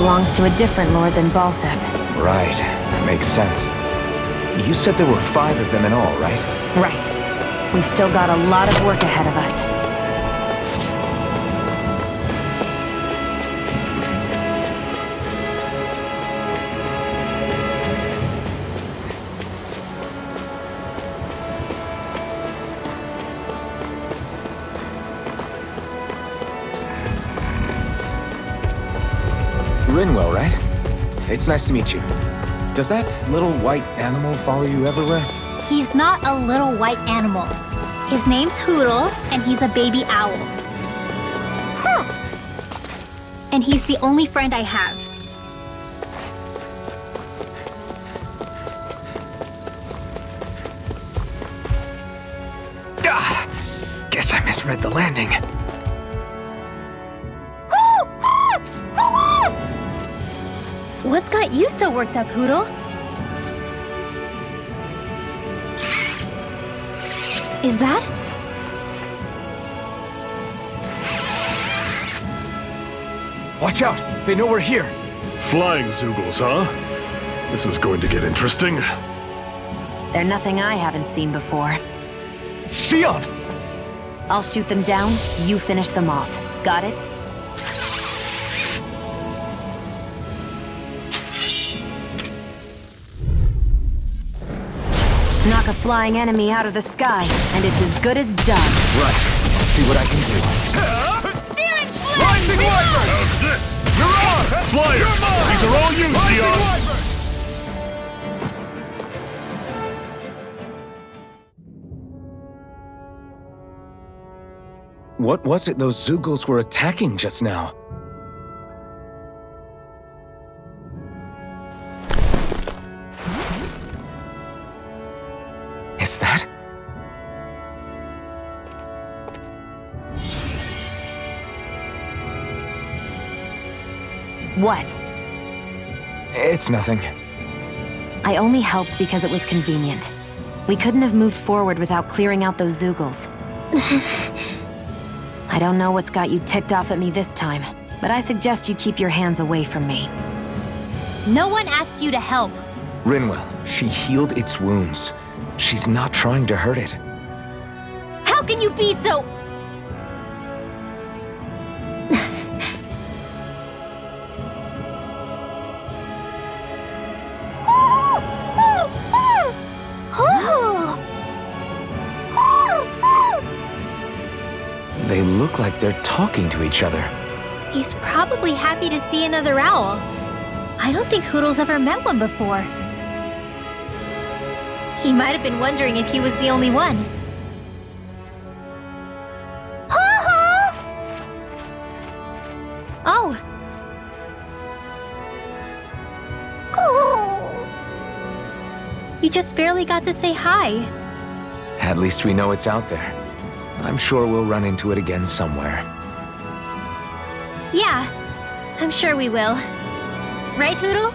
belongs to a different lord than Balseph. Right, that makes sense. You said there were five of them in all, right? Right. We've still got a lot of work ahead of us. It's nice to meet you. Does that little white animal follow you everywhere? He's not a little white animal. His name's Hootle, and he's a baby owl. And he's the only friend I have. Ah, guess I misread the landing. So worked up, Hootle? Is that? Watch out! They know we're here! Flying Zeugles, huh? This is going to get interesting. They're nothing I haven't seen before. Shionne! I'll shoot them down, you finish them off. Got it? Knock a flying enemy out of the sky, and it's as good as done. Right. I'll see what I can do. Searing Rising Wyvern! How's this? You're on! Flyers! These are all you, Shionne! What was it those Zeugles were attacking just now? Is that? What? It's nothing. I only helped because it was convenient. We couldn't have moved forward without clearing out those Zeugles. I don't know what's got you ticked off at me this time, but I suggest you keep your hands away from me. No one asked you to help. Rinwell, she healed its wounds. She's not trying to hurt it. How can you be so... They look like they're talking to each other. He's probably happy to see another owl. I don't think Hootle's ever met one before. He might have been wondering if he was the only one. Oh. You just barely got to say hi. At least we know it's out there. I'm sure we'll run into it again somewhere. Yeah, I'm sure we will. Right, Hootle?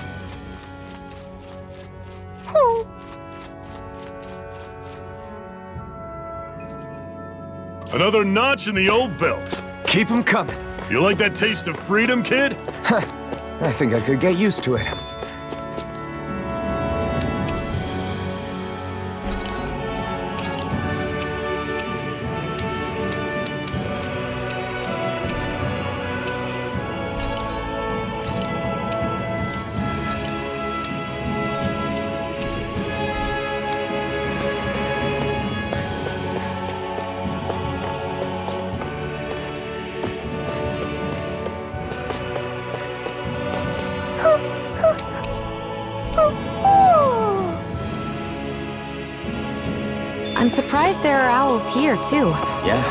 Another notch in the old belt. Keep 'em coming. You like that taste of freedom, kid? I think I could get used to it. There are owls here, too. Yeah.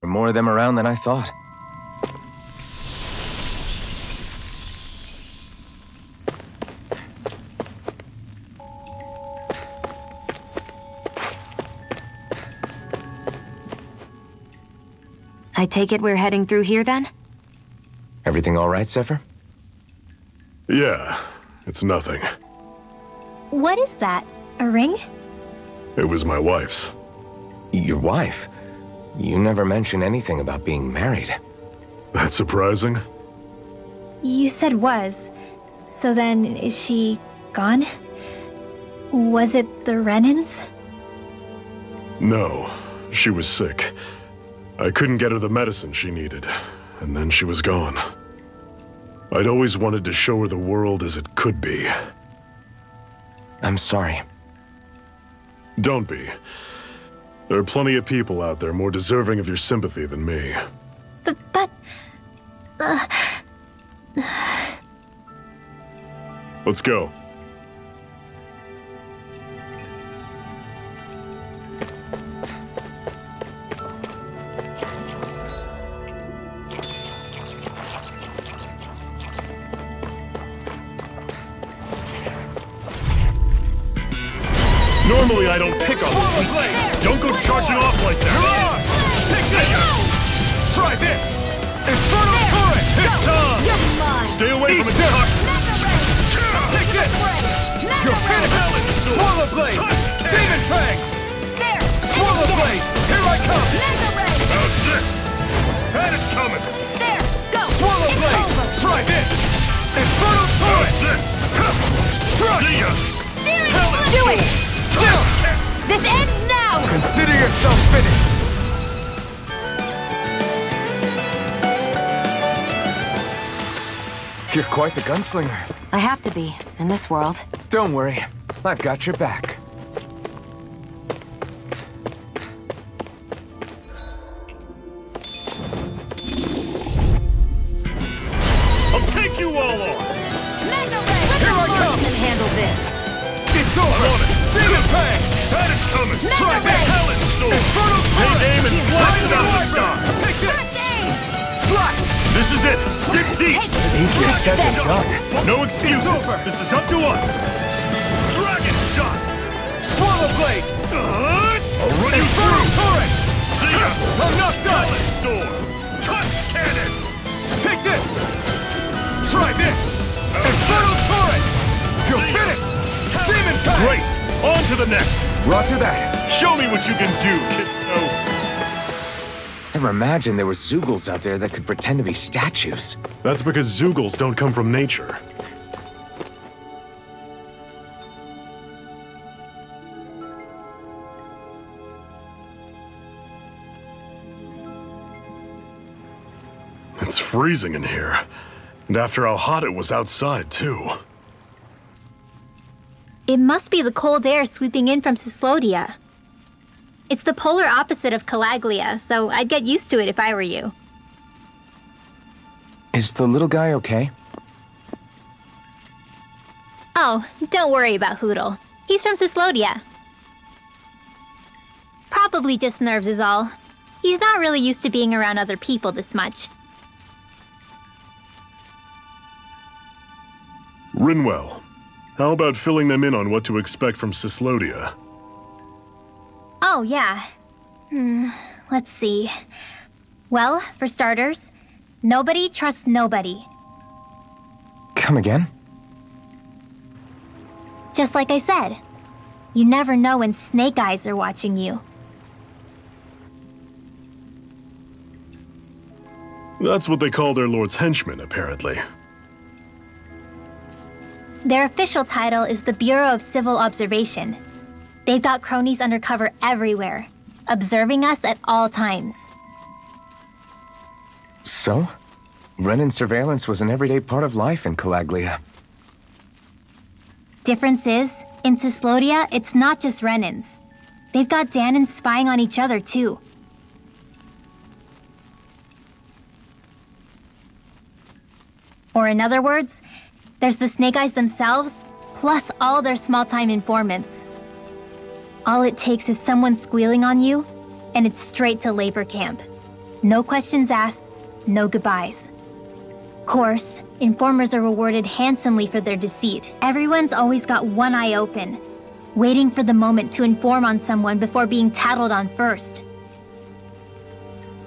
There are more of them around than I thought. I take it we're heading through here, then? Everything all right, Zephyr? Yeah, it's nothing. What is that? A ring? It was my wife's. Your wife? You never mentioned anything about being married. That's surprising? You said was. So then, is she gone? Was it the Renans? No, she was sick. I couldn't get her the medicine she needed, and then she was gone. I'd always wanted to show her the world as it could be. I'm sorry. Don't be. There are plenty of people out there more deserving of your sympathy than me. But, but... Uh, Let's go. Normally I don't pick on Don't go charging off like that. Take this! Try this! Inferno Current! It's time! Stay away from it. Take this! You're finished! Swallow Blade! Demon Fang! Swallow Blade! Here I come! That's it. Had it coming. There! Go! Swallow Blade! Try this! That's. See ya. Do it! This ends now! Consider yourself finished! You're quite the gunslinger. I have to be, in this world. Don't worry. I've got your back. Blade! I'll run you through. Torrent! See ya. I'm knocked out! Talent storm. Touch cannon. Take this! Try this! Inferno Torrent! You're See ya. finished! Demon Fang! Great. On to the next. Roger that. Show me what you can do, kiddo. Oh. Never imagined there were Zeugles out there that could pretend to be statues. That's because Zeugles don't come from nature. Freezing in here. And after how hot it was outside, too. It must be the cold air sweeping in from Cyslodia. It's the polar opposite of Calaglia, so I'd get used to it if I were you. Is the little guy okay? Oh, don't worry about Hootle. He's from Cyslodia. Probably just nerves is all. He's not really used to being around other people this much. Rinwell, how about filling them in on what to expect from Cyslodia? Oh, yeah. Hmm, let's see. Well, for starters, nobody trusts nobody. Come again? Just like I said, you never know when snake eyes are watching you. That's what they call their lord's henchmen, apparently. Their official title is the Bureau of Civil Observation. They've got cronies undercover everywhere, observing us at all times. So? Renan surveillance was an everyday part of life in Calaglia. Difference is, in Cyslodia, it's not just Renans. They've got Dahnans spying on each other, too. Or in other words, there's the Snake Eyes themselves, plus all their small-time informants. All it takes is someone squealing on you, and it's straight to labor camp. No questions asked, no goodbyes. Of Course, informers are rewarded handsomely for their deceit. Everyone's always got one eye open, waiting for the moment to inform on someone before being tattled on first.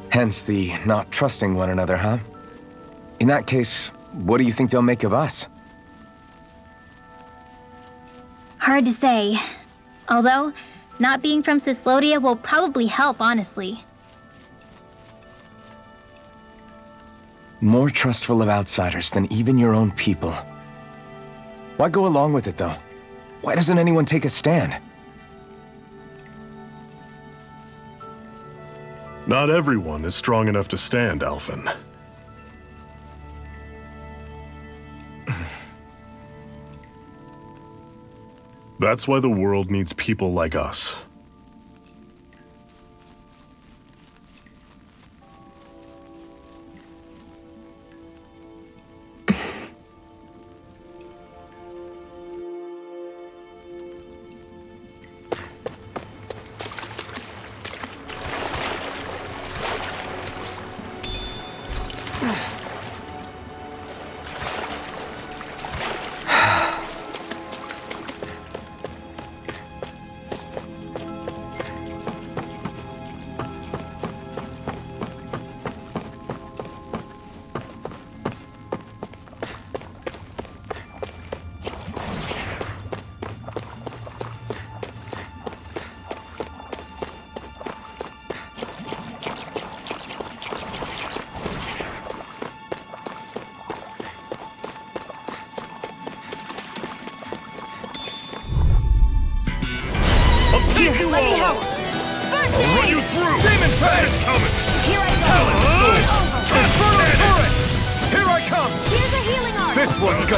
Hence the not trusting one another, huh? In that case, what do you think they'll make of us? Hard to say. Although, Not being from Cyslodia will probably help, honestly. More trustful of outsiders than even your own people. Why go along with it, though? Why doesn't anyone take a stand? Not everyone is strong enough to stand, Alphen. That's why the world needs people like us.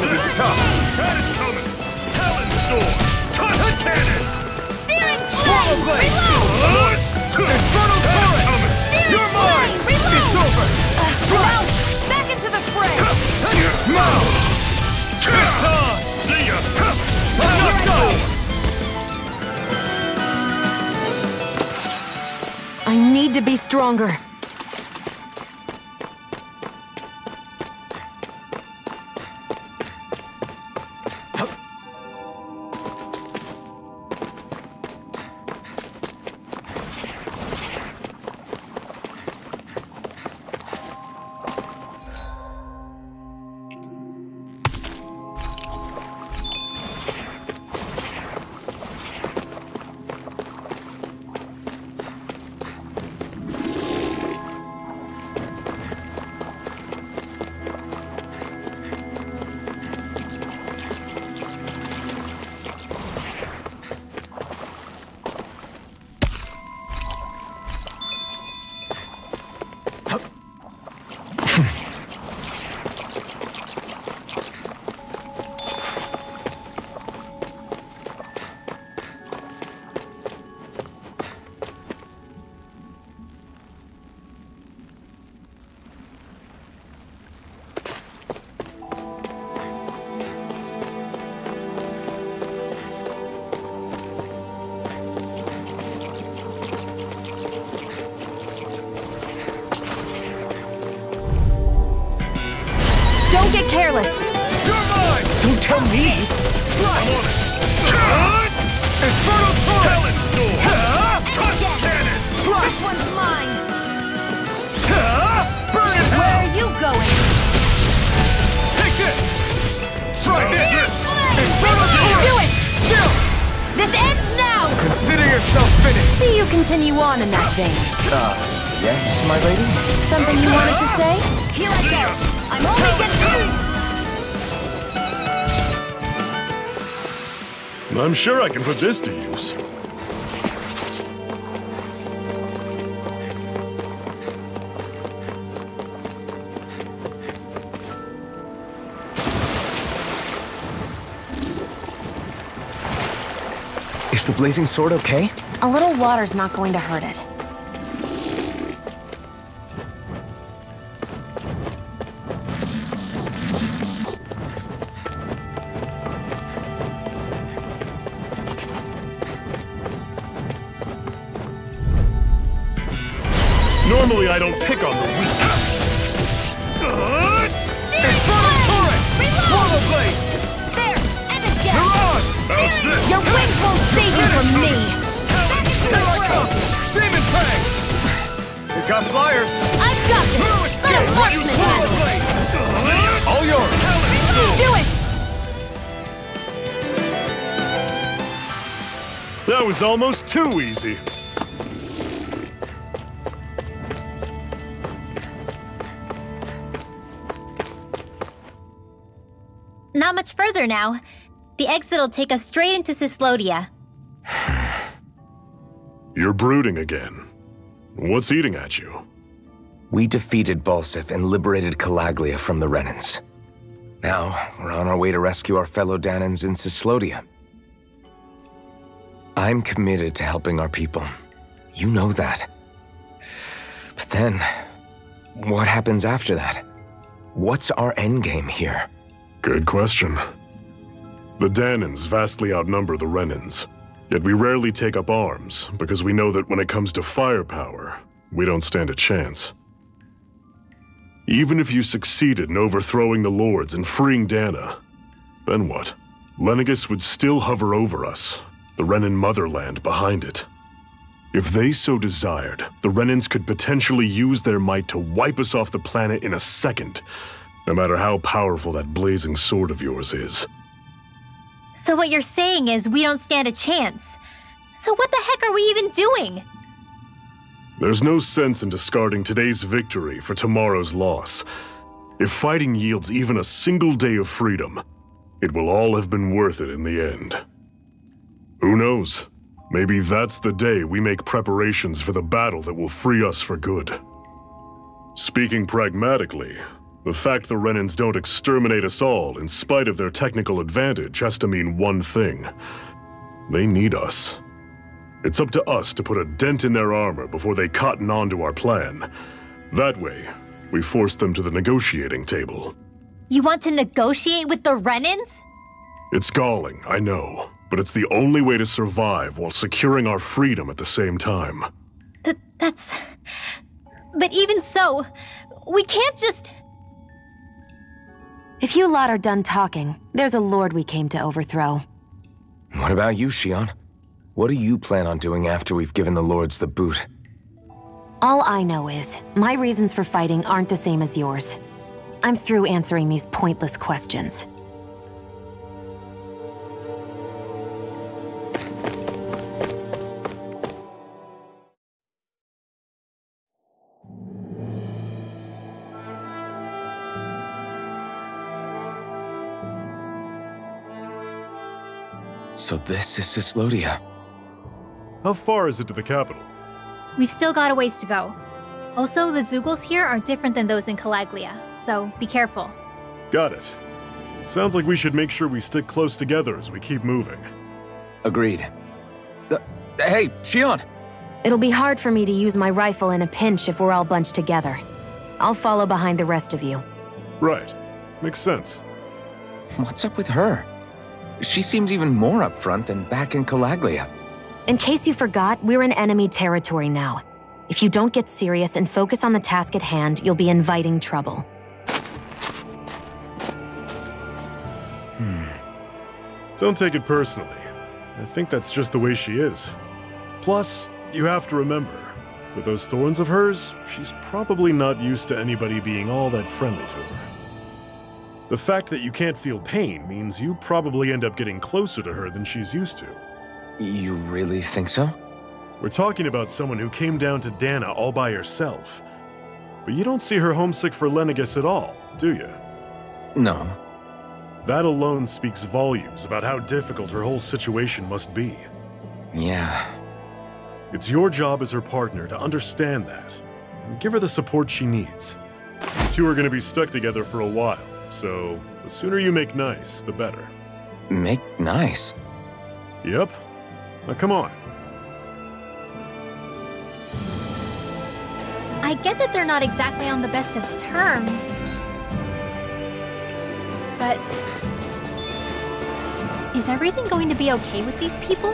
Tough. That is coming. Talon. Tunnel Cannon. Searing flame. Reload. Searing You're mine. Reload. It's over. Now, back into the fray. See ya. Done. I need to be stronger. Consider yourself finished. See you continue on in that vein. Uh, yes, my lady? Something you wanted to say? Here I go. I'm only getting... I'm sure I can put this to use. Is the blazing sword okay? A little water's not going to hurt it. That was almost too easy. Not much further now. The exit'll take us straight into Cyslodia. You're brooding again. What's eating at you? We defeated Balseph and liberated Calaglia from the Renans. Now, we're on our way to rescue our fellow Dahnans in Cyslodia. I'm committed to helping our people. You know that. But then, what happens after that? What's our endgame here? Good question. The Dahnans vastly outnumber the Renans, yet we rarely take up arms because we know that when it comes to firepower, we don't stand a chance. Even if you succeeded in overthrowing the Lords and freeing Dahna, then what? Lenegis would still hover over us, the Renan motherland behind it. If they so desired, the Renans could potentially use their might to wipe us off the planet in a second, no matter how powerful that blazing sword of yours is. So what you're saying is we don't stand a chance. So what the heck are we even doing? There's no sense in discarding today's victory for tomorrow's loss. If fighting yields even a single day of freedom, it will all have been worth it in the end. Who knows? Maybe that's the day we make preparations for the battle that will free us for good. Speaking pragmatically, the fact the Renans don't exterminate us all in spite of their technical advantage has to mean one thing. They need us. It's up to us to put a dent in their armor before they cotton on to our plan. That way, we force them to the negotiating table. You want to negotiate with the Renans? It's galling, I know, but it's the only way to survive while securing our freedom at the same time. Th that's... But even so, we can't just... If you lot are done talking, there's a lord we came to overthrow. What about you, Shionne? What do you plan on doing after we've given the lords the boot? All I know is, my reasons for fighting aren't the same as yours. I'm through answering these pointless questions. So this is Cyslodia. How far is it to the capital? We've still got a ways to go. Also, the Zeugles here are different than those in Calaglia, so be careful. Got it. Sounds like we should make sure we stick close together as we keep moving. Agreed. Uh, hey, Shionne! It'll be hard for me to use my rifle in a pinch if we're all bunched together. I'll follow behind the rest of you. Right. Makes sense. What's up with her? She seems even more upfront than back in Calaglia. In case you forgot, we're in enemy territory now. If you don't get serious and focus on the task at hand, you'll be inviting trouble. Hmm. Don't take it personally. I think that's just the way she is. Plus, you have to remember, with those thorns of hers, she's probably not used to anybody being all that friendly to her. The fact that you can't feel pain means you probably end up getting closer to her than she's used to. You really think so? We're talking about someone who came down to Dahna all by herself. But you don't see her homesick for Lenegis at all, do you? No. That alone speaks volumes about how difficult her whole situation must be. Yeah. It's your job as her partner to understand that and give her the support she needs. You two are going to be stuck together for a while, so the sooner you make nice, the better. Make nice. Yep. Now come on. I get that they're not exactly on the best of terms. But... Is everything going to be okay with these people?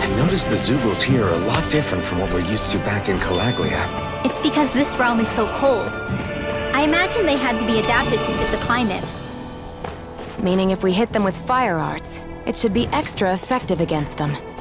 I've noticed the Zeugles here are a lot different from what we're used to back in Calaglia. It's because this realm is so cold. I imagine they had to be adapted to fit the climate. Meaning if we hit them with fire arts, it should be extra effective against them.